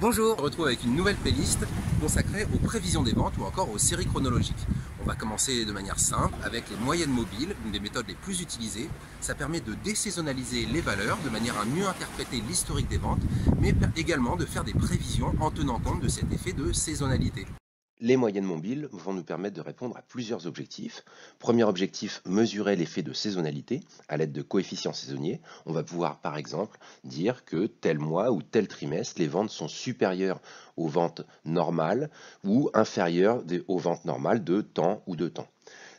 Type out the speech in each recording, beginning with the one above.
Bonjour, on se retrouve avec une nouvelle playlist consacrée aux prévisions des ventes ou encore aux séries chronologiques. On va commencer de manière simple avec les moyennes mobiles, une des méthodes les plus utilisées. Ça permet de désaisonnaliser les valeurs de manière à mieux interpréter l'historique des ventes, mais également de faire des prévisions en tenant compte de cet effet de saisonnalité. Les moyennes mobiles vont nous permettre de répondre à plusieurs objectifs. Premier objectif, mesurer l'effet de saisonnalité à l'aide de coefficients saisonniers. On va pouvoir par exemple dire que tel mois ou tel trimestre, les ventes sont supérieures aux ventes normales ou inférieures aux ventes normales de temps ou de temps.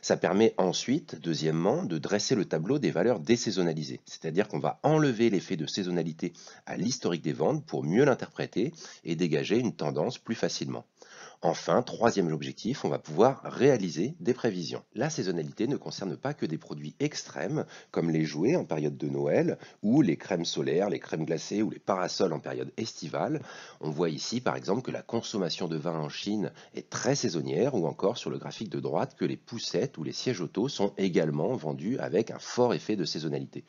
Ça permet ensuite, deuxièmement, de dresser le tableau des valeurs désaisonnalisées. C'est-à-dire qu'on va enlever l'effet de saisonnalité à l'historique des ventes pour mieux l'interpréter et dégager une tendance plus facilement. Enfin, troisième objectif, on va pouvoir réaliser des prévisions. La saisonnalité ne concerne pas que des produits extrêmes, comme les jouets en période de Noël, ou les crèmes solaires, les crèmes glacées ou les parasols en période estivale. On voit ici par exemple que la consommation de vin en Chine est très saisonnière, ou encore sur le graphique de droite que les poussettes ou les sièges auto sont également vendus avec un fort effet de saisonnalité.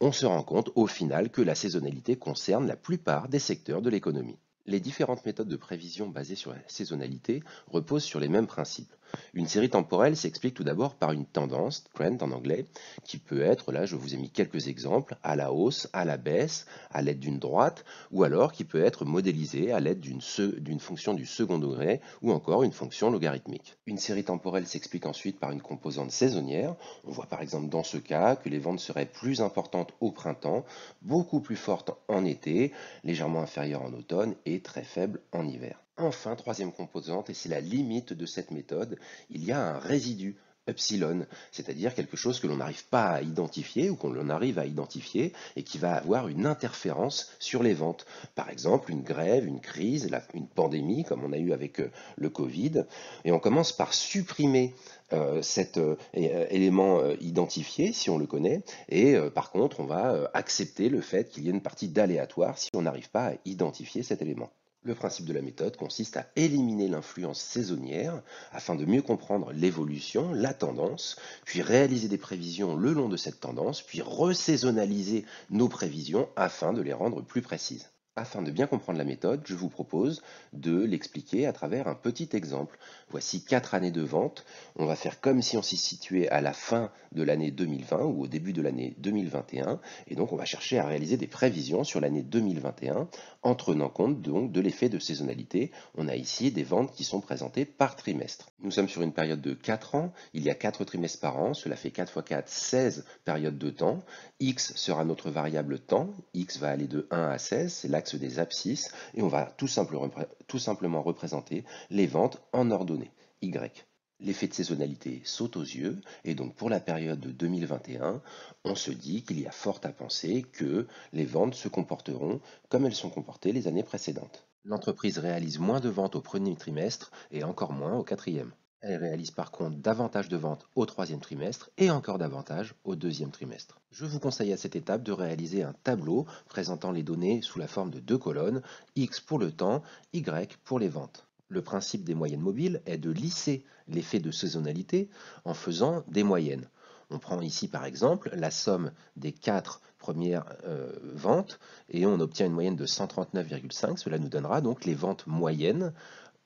On se rend compte au final que la saisonnalité concerne la plupart des secteurs de l'économie. Les différentes méthodes de prévision basées sur la saisonnalité reposent sur les mêmes principes. Une série temporelle s'explique tout d'abord par une tendance, trend en anglais, qui peut être, là je vous ai mis quelques exemples, à la hausse, à la baisse, à l'aide d'une droite, ou alors qui peut être modélisée à l'aide d'une fonction du second degré, ou encore une fonction logarithmique. Une série temporelle s'explique ensuite par une composante saisonnière. On voit par exemple dans ce cas que les ventes seraient plus importantes au printemps, beaucoup plus fortes en été, légèrement inférieures en automne et très faibles en hiver. Enfin, troisième composante, et c'est la limite de cette méthode, il y a un résidu epsilon, c'est-à-dire quelque chose que l'on n'arrive pas à identifier ou qu'on arrive à identifier et qui va avoir une interférence sur les ventes. Par exemple, une grève, une crise, une pandémie comme on a eu avec euh, le Covid, et on commence par supprimer euh, cet euh, élément identifié si on le connaît, et par contre on va accepter le fait qu'il y ait une partie d'aléatoire si on n'arrive pas à identifier cet élément. Le principe de la méthode consiste à éliminer l'influence saisonnière afin de mieux comprendre l'évolution, la tendance, puis réaliser des prévisions le long de cette tendance, puis resaisonnaliser nos prévisions afin de les rendre plus précises. Afin de bien comprendre la méthode, je vous propose de l'expliquer à travers un petit exemple. Voici quatre années de vente. On va faire comme si on s'y situait à la fin de l'année 2020 ou au début de l'année 2021. Et donc, on va chercher à réaliser des prévisions sur l'année 2021 en tenant compte donc de l'effet de saisonnalité. On a ici des ventes qui sont présentées par trimestre. Nous sommes sur une période de 4 ans. Il y a 4 trimestres par an. Cela fait 4 x 4, 16 périodes de temps. X sera notre variable temps. X va aller de 1 à 16. C'est l'axe des abscisses et on va tout simplement, tout simplement représenter les ventes en ordonnée, Y. L'effet de saisonnalité saute aux yeux et donc pour la période de 2021, on se dit qu'il y a fort à penser que les ventes se comporteront comme elles sont comportées les années précédentes. L'entreprise réalise moins de ventes au premier trimestre et encore moins au quatrième. Elle réalise par contre davantage de ventes au troisième trimestre et encore davantage au deuxième trimestre. Je vous conseille à cette étape de réaliser un tableau présentant les données sous la forme de deux colonnes, X pour le temps, Y pour les ventes. Le principe des moyennes mobiles est de lisser l'effet de saisonnalité en faisant des moyennes. On prend ici par exemple la somme des quatre premières euh, ventes et on obtient une moyenne de 139,5. Cela nous donnera donc les ventes moyennes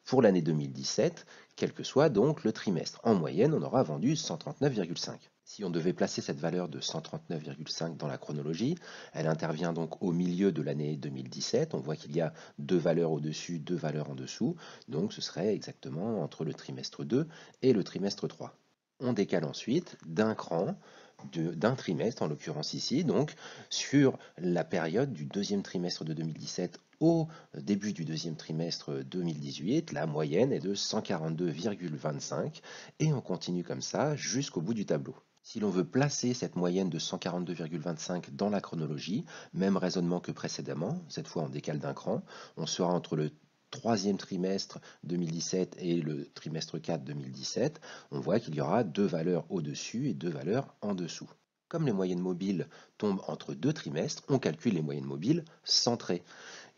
pour l'année 2017, quel que soit donc le trimestre. En moyenne, on aura vendu 139,5. Si on devait placer cette valeur de 139,5 dans la chronologie, elle intervient donc au milieu de l'année 2017. On voit qu'il y a deux valeurs au-dessus, deux valeurs en dessous. Donc ce serait exactement entre le trimestre 2 et le trimestre 3. On décale ensuite d'un cran d'un trimestre, en l'occurrence ici, donc sur la période du deuxième trimestre de 2017 au début du deuxième trimestre 2018, la moyenne est de 142,25 et on continue comme ça jusqu'au bout du tableau. Si l'on veut placer cette moyenne de 142,25 dans la chronologie, même raisonnement que précédemment, cette fois on décale d'un cran, on sera entre le troisième trimestre 2017 et le trimestre 4 2017, on voit qu'il y aura deux valeurs au-dessus et deux valeurs en dessous. Comme les moyennes mobiles tombent entre deux trimestres, on calcule les moyennes mobiles centrées.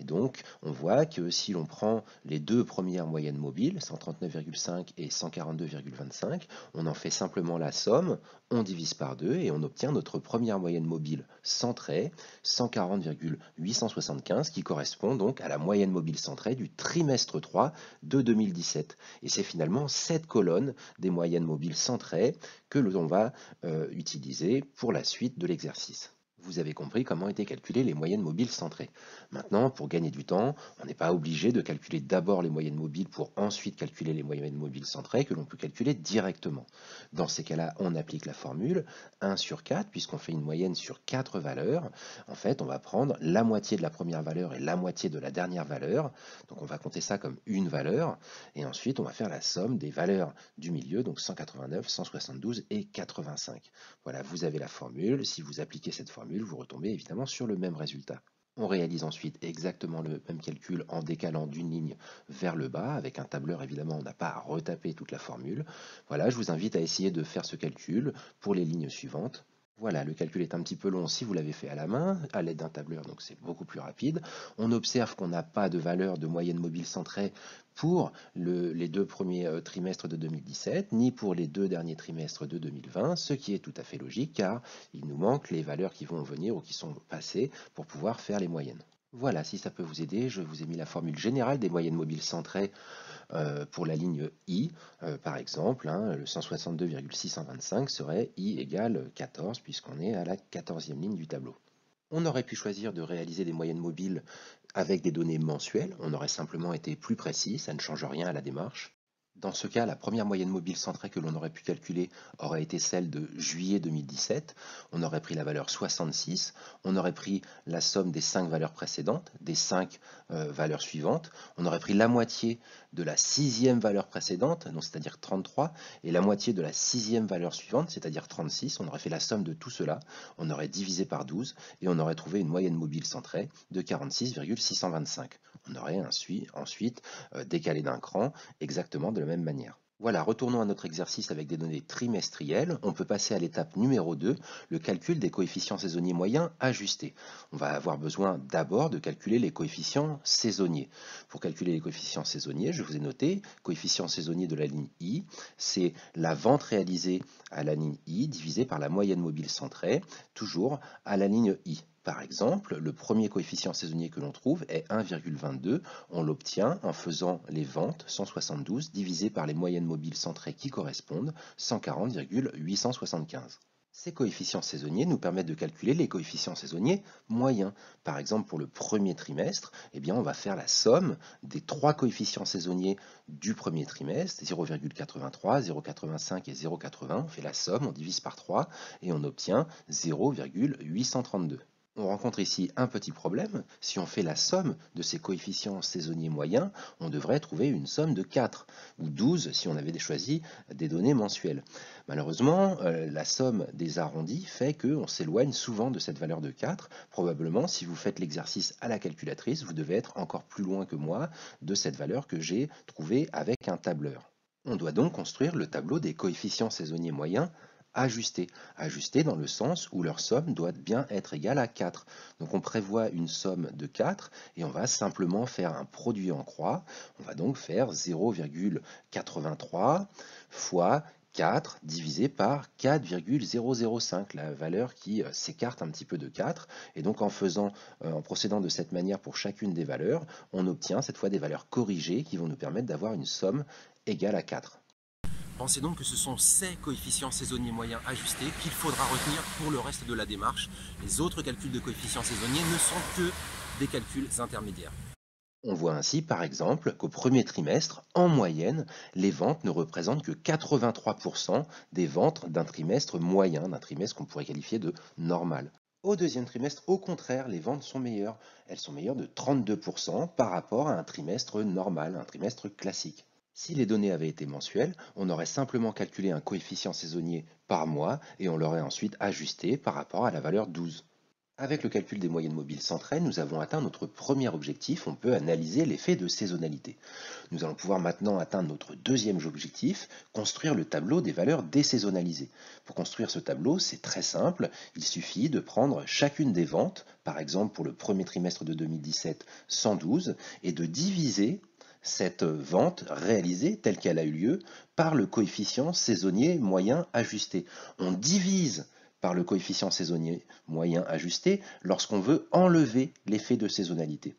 Et donc, on voit que si l'on prend les deux premières moyennes mobiles, 139,5 et 142,25, on en fait simplement la somme, on divise par deux et on obtient notre première moyenne mobile centrée, 140,875, qui correspond donc à la moyenne mobile centrée du trimestre 3 de 2017. Et c'est finalement cette colonne des moyennes mobiles centrées que l'on va euh, utiliser pour la suite de l'exercice vous avez compris comment étaient calculées les moyennes mobiles centrées. Maintenant, pour gagner du temps, on n'est pas obligé de calculer d'abord les moyennes mobiles pour ensuite calculer les moyennes mobiles centrées que l'on peut calculer directement. Dans ces cas-là, on applique la formule 1 sur 4, puisqu'on fait une moyenne sur 4 valeurs. En fait, on va prendre la moitié de la première valeur et la moitié de la dernière valeur. Donc on va compter ça comme une valeur. Et ensuite, on va faire la somme des valeurs du milieu, donc 189, 172 et 85. Voilà, vous avez la formule. Si vous appliquez cette formule, vous retombez évidemment sur le même résultat. On réalise ensuite exactement le même calcul en décalant d'une ligne vers le bas. Avec un tableur, évidemment, on n'a pas à retaper toute la formule. Voilà, je vous invite à essayer de faire ce calcul pour les lignes suivantes. Voilà, le calcul est un petit peu long si vous l'avez fait à la main, à l'aide d'un tableur, donc c'est beaucoup plus rapide. On observe qu'on n'a pas de valeur de moyenne mobile centrée pour les deux premiers euh, trimestres de 2017, ni pour les deux derniers trimestres de 2020, ce qui est tout à fait logique car il nous manque les valeurs qui vont venir ou qui sont passées pour pouvoir faire les moyennes. Voilà, si ça peut vous aider, je vous ai mis la formule générale des moyennes mobiles centrées euh, pour la ligne I. Euh, par exemple, hein, le 162,625 serait I égale 14 puisqu'on est à la 14e ligne du tableau. On aurait pu choisir de réaliser des moyennes mobiles avec des données mensuelles, on aurait simplement été plus précis, ça ne change rien à la démarche. Dans ce cas, la première moyenne mobile centrée que l'on aurait pu calculer aurait été celle de juillet 2017. On aurait pris la valeur 66, on aurait pris la somme des cinq valeurs précédentes, des cinq euh, valeurs suivantes, on aurait pris la moitié de la sixième valeur précédente, c'est-à-dire 33, et la moitié de la sixième valeur suivante, c'est-à-dire 36. On aurait fait la somme de tout cela, on aurait divisé par 12 et on aurait trouvé une moyenne mobile centrée de 46,625. On aurait ensuite euh, décalé d'un cran exactement de même manière. Voilà, retournons à notre exercice avec des données trimestrielles. On peut passer à l'étape numéro 2, le calcul des coefficients saisonniers moyens ajustés. On va avoir besoin d'abord de calculer les coefficients saisonniers. Pour calculer les coefficients saisonniers, je vous ai noté, coefficient saisonnier de la ligne I, c'est la vente réalisée à la ligne I divisée par la moyenne mobile centrée, toujours à la ligne I. Par exemple, le premier coefficient saisonnier que l'on trouve est 1,22. On l'obtient en faisant les ventes 172 divisé par les moyennes mobiles centrées qui correspondent 140,875. Ces coefficients saisonniers nous permettent de calculer les coefficients saisonniers moyens. Par exemple, pour le premier trimestre, eh bien, on va faire la somme des trois coefficients saisonniers du premier trimestre, 0,83, 0,85 et 0,80. On fait la somme, on divise par 3 et on obtient 0,832. On rencontre ici un petit problème. Si on fait la somme de ces coefficients saisonniers moyens, on devrait trouver une somme de 4, ou 12 si on avait choisi des données mensuelles. Malheureusement, euh, la somme des arrondis fait qu'on s'éloigne souvent de cette valeur de 4. Probablement, si vous faites l'exercice à la calculatrice, vous devez être encore plus loin que moi de cette valeur que j'ai trouvée avec un tableur. On doit donc construire le tableau des coefficients saisonniers moyens ajustés. Ajustés dans le sens où leur somme doit bien être égale à 4. Donc on prévoit une somme de 4 et on va simplement faire un produit en croix. On va donc faire 0,83 fois 4 divisé par 4,005, la valeur qui euh, s'écarte un petit peu de 4. Et donc en faisant, euh, en procédant de cette manière pour chacune des valeurs, on obtient cette fois des valeurs corrigées qui vont nous permettre d'avoir une somme égale à 4. Pensez donc que ce sont ces coefficients saisonniers moyens ajustés qu'il faudra retenir pour le reste de la démarche. Les autres calculs de coefficients saisonniers ne sont que des calculs intermédiaires. On voit ainsi par exemple qu'au premier trimestre, en moyenne, les ventes ne représentent que 83% des ventes d'un trimestre moyen, d'un trimestre qu'on pourrait qualifier de normal. Au deuxième trimestre, au contraire, les ventes sont meilleures. Elles sont meilleures de 32% par rapport à un trimestre normal, un trimestre classique. Si les données avaient été mensuelles, on aurait simplement calculé un coefficient saisonnier par mois et on l'aurait ensuite ajusté par rapport à la valeur 12. Avec le calcul des moyennes mobiles centrées, nous avons atteint notre premier objectif, on peut analyser l'effet de saisonnalité. Nous allons pouvoir maintenant atteindre notre deuxième objectif, construire le tableau des valeurs désaisonnalisées. Pour construire ce tableau, c'est très simple, il suffit de prendre chacune des ventes, par exemple pour le premier trimestre de 2017, 112, et de diviser cette vente réalisée telle qu'elle a eu lieu par le coefficient saisonnier moyen ajusté. On divise par le coefficient saisonnier moyen ajusté lorsqu'on veut enlever l'effet de saisonnalité.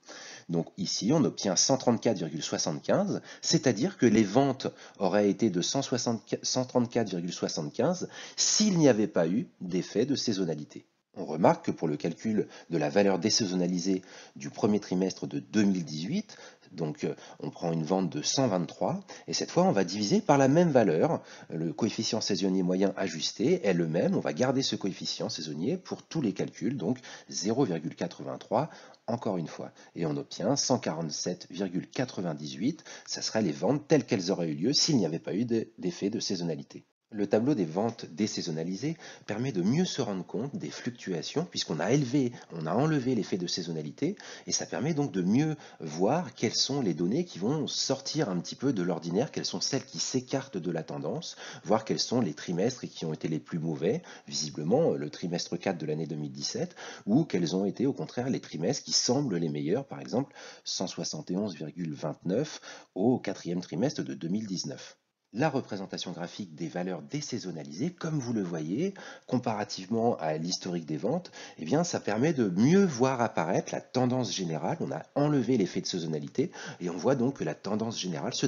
Donc ici, on obtient 134,75, c'est-à-dire que les ventes auraient été de 134,75 s'il n'y avait pas eu d'effet de saisonnalité. On remarque que pour le calcul de la valeur désaisonnalisée du premier trimestre de 2018, donc euh, on prend une vente de 123 et cette fois on va diviser par la même valeur. Le coefficient saisonnier moyen ajusté est le même. On va garder ce coefficient saisonnier pour tous les calculs, donc 0,83 encore une fois. Et on obtient 147,98. Ça serait les ventes telles qu'elles auraient eu lieu s'il n'y avait pas eu d'effet de saisonnalité. Le tableau des ventes désaisonnalisées permet de mieux se rendre compte des fluctuations puisqu'on a élevé, on a enlevé l'effet de saisonnalité et ça permet donc de mieux voir quelles sont les données qui vont sortir un petit peu de l'ordinaire, quelles sont celles qui s'écartent de la tendance, voir quels sont les trimestres qui ont été les plus mauvais, visiblement le trimestre 4 de l'année 2017, ou quels ont été au contraire les trimestres qui semblent les meilleurs, par exemple 171,29 au quatrième trimestre de 2019 la représentation graphique des valeurs désaisonnalisées, comme vous le voyez, comparativement à l'historique des ventes, eh bien, ça permet de mieux voir apparaître la tendance générale. On a enlevé l'effet de saisonnalité et on voit donc que la tendance générale se,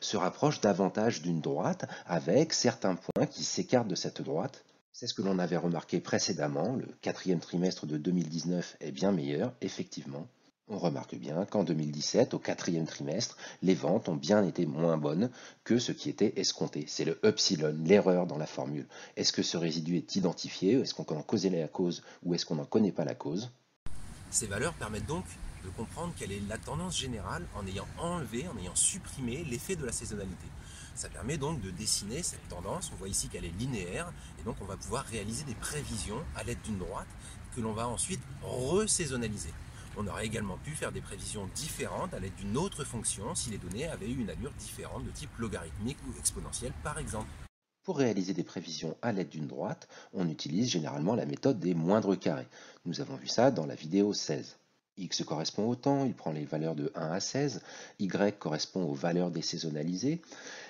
se rapproche davantage d'une droite avec certains points qui s'écartent de cette droite. C'est ce que l'on avait remarqué précédemment. Le quatrième trimestre de 2019 est bien meilleur, effectivement. On remarque bien qu'en 2017, au quatrième trimestre, les ventes ont bien été moins bonnes que ce qui était escompté. C'est le epsilon, l'erreur dans la formule. Est-ce que ce résidu est identifié? Est-ce qu'on en causé la cause ou est-ce qu'on n'en connaît pas la cause? Ces valeurs permettent donc de comprendre quelle est la tendance générale en ayant enlevé, en ayant supprimé l'effet de la saisonnalité. Ça permet donc de dessiner cette tendance. On voit ici qu'elle est linéaire et donc on va pouvoir réaliser des prévisions à l'aide d'une droite que l'on va ensuite resaisonnaliser. On aurait également pu faire des prévisions différentes à l'aide d'une autre fonction si les données avaient eu une allure différente de type logarithmique ou exponentielle par exemple. Pour réaliser des prévisions à l'aide d'une droite, on utilise généralement la méthode des moindres carrés. Nous avons vu ça dans la vidéo 16 x correspond au temps, il prend les valeurs de 1 à 16, y correspond aux valeurs désaisonnalisées,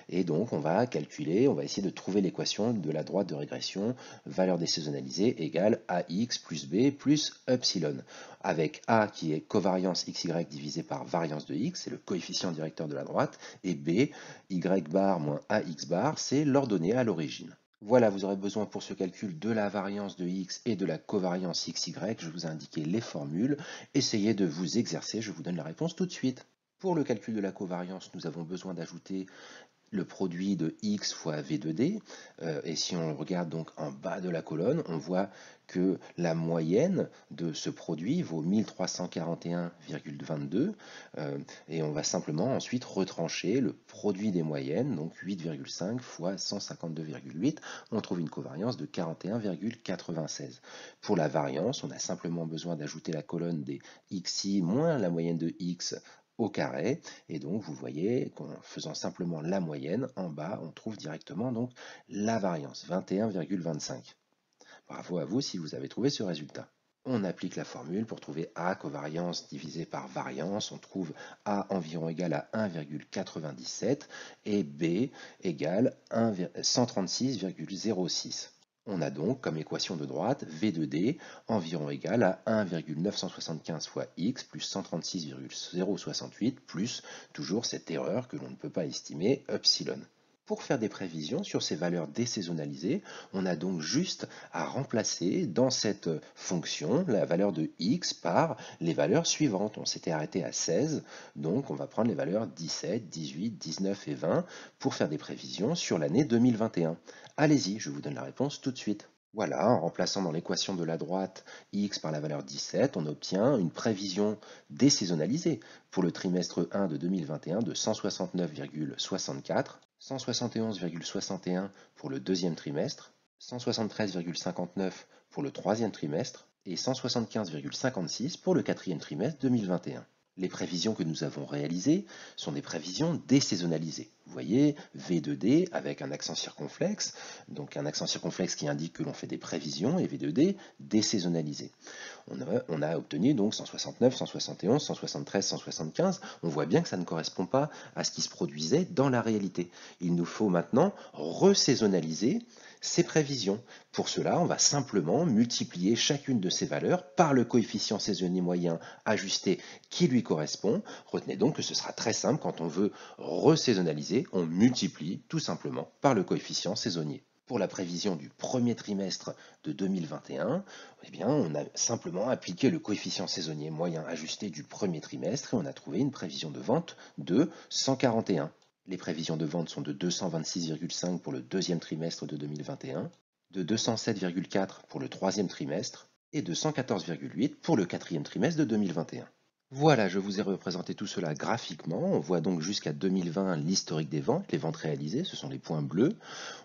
et donc on va calculer, on va essayer de trouver l'équation de la droite de régression, valeur désaisonnalisée égale ax plus b plus epsilon, avec a qui est covariance xy divisé par variance de x, c'est le coefficient directeur de la droite, et b, y bar moins ax bar, c'est l'ordonnée à l'origine. Voilà, vous aurez besoin pour ce calcul de la variance de x et de la covariance xy. Je vous ai indiqué les formules. Essayez de vous exercer, je vous donne la réponse tout de suite. Pour le calcul de la covariance, nous avons besoin d'ajouter le produit de x fois v de d. Euh, et si on regarde donc en bas de la colonne, on voit que la moyenne de ce produit vaut 1341,22 euh, et on va simplement ensuite retrancher le produit des moyennes, donc 8,5 fois 152,8, on trouve une covariance de 41,96. Pour la variance, on a simplement besoin d'ajouter la colonne des xi moins la moyenne de x au carré. Et donc, vous voyez qu'en faisant simplement la moyenne, en bas, on trouve directement donc la variance, 21,25. Bravo à vous si vous avez trouvé ce résultat. On applique la formule pour trouver A covariance divisé par variance. On trouve A environ égal à 1,97 et B égale 136,06. On a donc comme équation de droite V de D environ égal à 1,975 fois x plus 136,068 plus toujours cette erreur que l'on ne peut pas estimer, epsilon. Pour faire des prévisions sur ces valeurs désaisonnalisées, on a donc juste à remplacer dans cette fonction la valeur de x par les valeurs suivantes. On s'était arrêté à 16, donc on va prendre les valeurs 17, 18, 19 et 20 pour faire des prévisions sur l'année 2021. Allez-y, je vous donne la réponse tout de suite. Voilà, en remplaçant dans l'équation de la droite x par la valeur 17, on obtient une prévision désaisonnalisée pour le trimestre 1 de 2021 de 169,64 171,61 pour le deuxième trimestre, 173,59 pour le troisième trimestre, et 175,56 pour le quatrième trimestre 2021. Les prévisions que nous avons réalisées sont des prévisions désaisonnalisées. Vous voyez, V2D avec un accent circonflexe, donc un accent circonflexe qui indique que l'on fait des prévisions, et V2D désaisonnalisé. On a, obtenu donc 169, 171, 173, 175. On voit bien que ça ne correspond pas à ce qui se produisait dans la réalité. Il nous faut maintenant resaisonnaliser ces prévisions. Pour cela, on va simplement multiplier chacune de ces valeurs par le coefficient saisonnier moyen ajusté qui lui correspond. Retenez donc que ce sera très simple quand on veut resaisonnaliser, on multiplie tout simplement par le coefficient saisonnier. Pour la prévision du premier trimestre de 2021, eh bien, on a simplement appliqué le coefficient saisonnier moyen ajusté du premier trimestre et on a trouvé une prévision de vente de 141. Les prévisions de vente sont de 226,5 pour le deuxième trimestre de 2021, de 207,4 pour le troisième trimestre et de 114,8 pour le quatrième trimestre de 2021. Voilà, je vous ai représenté tout cela graphiquement. On voit donc jusqu'à 2020 l'historique des ventes, les ventes réalisées, ce sont les points bleus.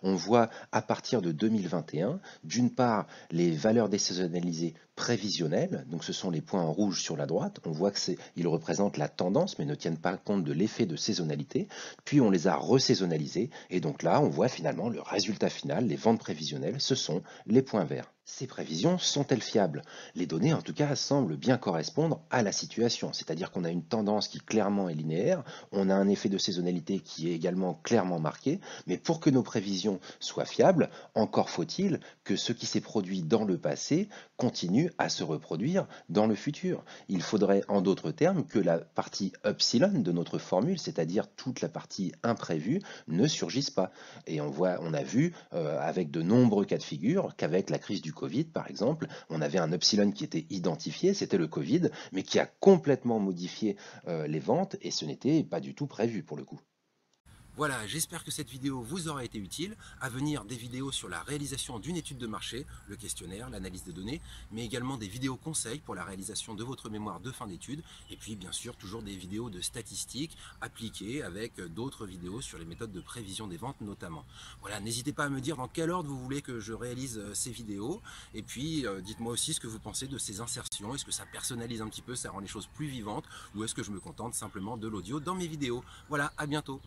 On voit à partir de 2021, d'une part, les valeurs désaisonnalisées prévisionnelles, donc ce sont les points en rouge sur la droite. On voit qu'ils représentent la tendance, mais ne tiennent pas compte de l'effet de saisonnalité. Puis on les a resaisonnalisés, et donc là, on voit finalement le résultat final, les ventes prévisionnelles, ce sont les points verts. Ces prévisions sont-elles fiables? Les données, en tout cas, semblent bien correspondre à la situation, c'est-à-dire qu'on a une tendance qui clairement est linéaire, on a un effet de saisonnalité qui est également clairement marqué, mais pour que nos prévisions soient fiables, encore faut-il que ce qui s'est produit dans le passé continue à se reproduire dans le futur. Il faudrait, en d'autres termes, que la partie epsilon de notre formule, c'est-à-dire toute la partie imprévue, ne surgisse pas. Et on, voit, on a vu, euh, avec de nombreux cas de figure, qu'avec la crise du Covid, par exemple, on avait un epsilon qui était identifié, c'était le Covid, mais qui a complètement modifié euh, les ventes et ce n'était pas du tout prévu pour le coup. Voilà, j'espère que cette vidéo vous aura été utile. À venir, des vidéos sur la réalisation d'une étude de marché, le questionnaire, l'analyse des données, mais également des vidéos conseils pour la réalisation de votre mémoire de fin d'études. Et puis, bien sûr, toujours des vidéos de statistiques appliquées avec d'autres vidéos sur les méthodes de prévision des ventes notamment. Voilà, n'hésitez pas à me dire dans quel ordre vous voulez que je réalise euh, ces vidéos. Et puis, euh, dites-moi aussi ce que vous pensez de ces insertions. Est-ce que ça personnalise un petit peu, ça rend les choses plus vivantes, ou est-ce que je me contente simplement de l'audio dans mes vidéos? Voilà, à bientôt